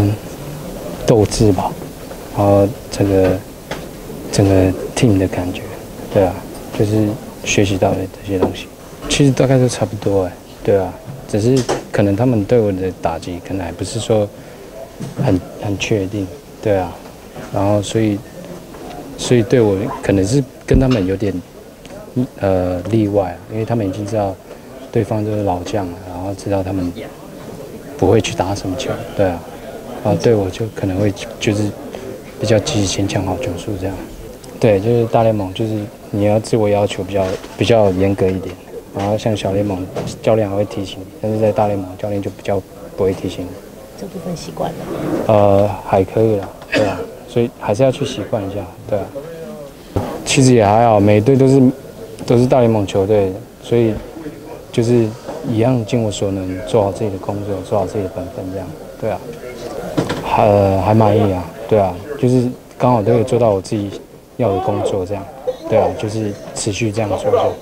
嗯，斗志吧，然后整个整个 team 的感觉，对啊，就是学习到的这些东西，其实大概都差不多哎，对啊，只是可能他们对我的打击可能还不是说很很确定，对啊，然后所以所以对我可能是跟他们有点呃例外，因为他们已经知道对方就是老将了，然后知道他们不会去打什么球，对啊。啊，对我就可能会就是比较积极先抢好球数这样。对，就是大联盟就是你要自我要求比较比较严格一点，然后像小联盟教练还会提醒你，但是在大联盟教练就比较不会提醒你。这部分习惯了。呃，还可以啦，对啊，所以还是要去习惯一下，对啊。其实也还好，每队都是都是大联盟球队，所以就是一样尽我所能做好自己的工作，做好自己的本分这样，对啊。呃，还满意啊，对啊，就是刚好都有做到我自己要的工作，这样，对啊，就是持续这样做。